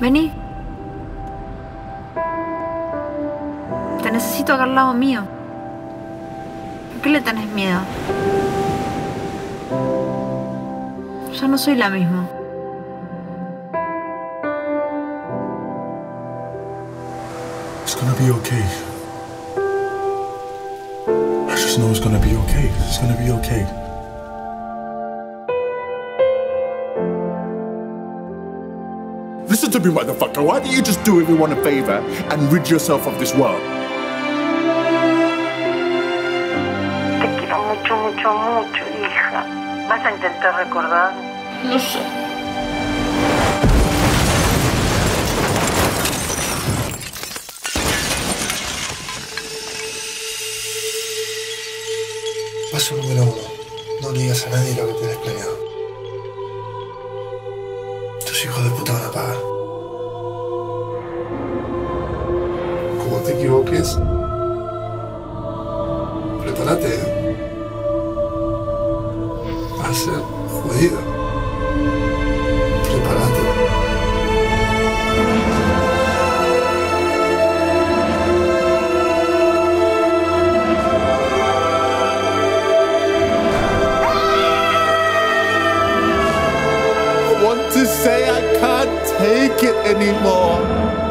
Vení. Te necesito acá al lado mío. ¿Por qué le tenés miedo? Ya no soy la misma. It's gonna be okay. I just know it's gonna be okay. It's gonna be okay. Listen to me, motherfucker. Why don't you just do everyone a favor and rid yourself of this world? Te quiero mucho, mucho, mucho, hija. ¿Vas a intentar recordar? No sé. Paso número uno. No le digas a nadie lo que tenés planeado. Tus hijos de puta van a pagar. Como te equivoques, prepárate. Va a ser jodido. want to say I can't take it anymore.